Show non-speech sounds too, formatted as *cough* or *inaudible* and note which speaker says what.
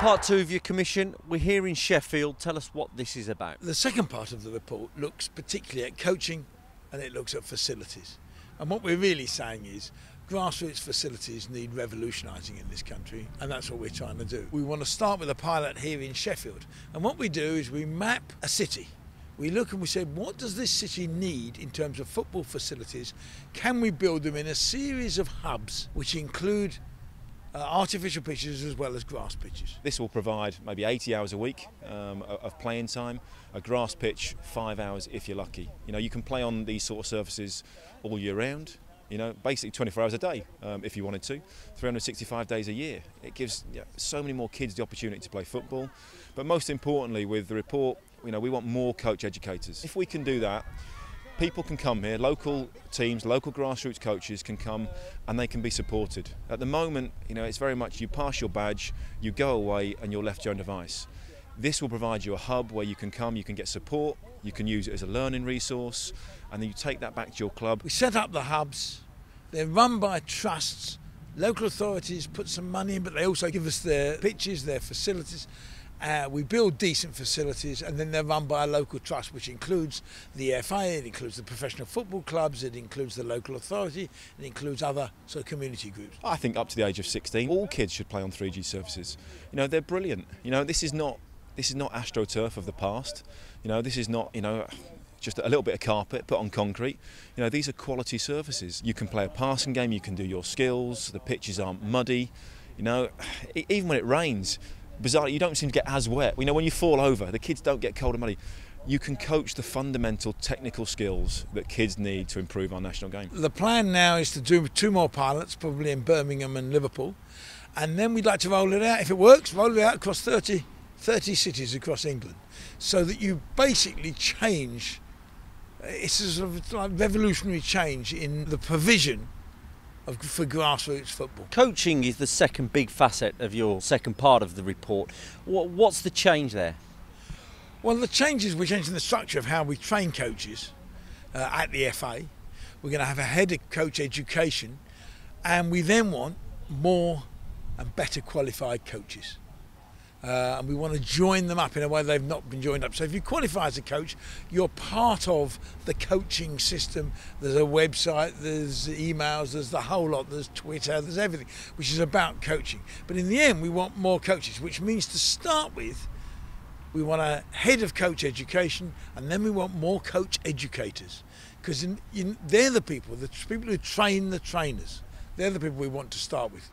Speaker 1: part two of your commission. We're here in Sheffield. Tell us what this is about.
Speaker 2: The second part of the report looks particularly at coaching and it looks at facilities. And what we're really saying is grassroots facilities need revolutionising in this country, and that's what we're trying to do. We want to start with a pilot here in Sheffield. And what we do is we map a city. We look and we say, what does this city need in terms of football facilities? Can we build them in a series of hubs which include uh, artificial pitches as well as grass pitches.
Speaker 3: This will provide maybe 80 hours a week um, of playing time. A grass pitch, five hours if you're lucky. You know, you can play on these sort of surfaces all year round. You know, basically 24 hours a day um, if you wanted to, 365 days a year. It gives you know, so many more kids the opportunity to play football. But most importantly, with the report, you know, we want more coach educators. If we can do that, people can come here, local teams, local grassroots coaches can come and they can be supported. At the moment, you know, it's very much you pass your badge, you go away and you're left your own device. This will provide you a hub where you can come, you can get support, you can use it as a learning resource, and then you take that back to your club.
Speaker 2: We set up the hubs, they're run by trusts. Local authorities put some money in, but they also give us their pitches, their facilities. Uh, we build decent facilities and then they're run by a local trust which includes the FA, it includes the professional football clubs, it includes the local authority, it includes other sort of community groups.
Speaker 3: I think up to the age of 16 all kids should play on 3G surfaces. You know, they're brilliant. You know, this is not this is not astroturf of the past. You know, this is not, you know, just a little bit of carpet put on concrete. You know, these are quality surfaces. You can play a passing game, you can do your skills, the pitches aren't muddy. You know, *sighs* even when it rains, bizarrely, you don't seem to get as wet. You know, when you fall over, the kids don't get cold and muddy. You can coach the fundamental technical skills that kids need to improve our national game.
Speaker 2: The plan now is to do two more pilots, probably in Birmingham and Liverpool, and then we'd like to roll it out. If it works, roll it out across 30, 30 cities across England, so that you basically change. It's a sort of like revolutionary change in the provision of, for grassroots football.
Speaker 1: Coaching is the second big facet of your second part of the report. What, what's the change there?
Speaker 2: Well, the changes we're changing the structure of how we train coaches uh, at the FA. We're going to have a head of coach education, and we then want more and better qualified coaches uh, and we want to join them up in a way they've not been joined up. So if you qualify as a coach, you're part of the coaching system. There's a website, there's emails, there's the whole lot, there's Twitter, there's everything, which is about coaching. But in the end, we want more coaches, which means to start with, we want a head of coach education, and then we want more coach educators, because they're the people, the people who train the trainers. They're the people we want to start with.